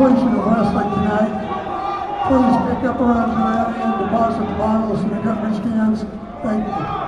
completion of wrestling tonight. Please pick up around your area uh, and deposit the bottles in the garbage cans. Thank you.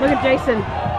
Look at Jason.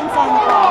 감사 합.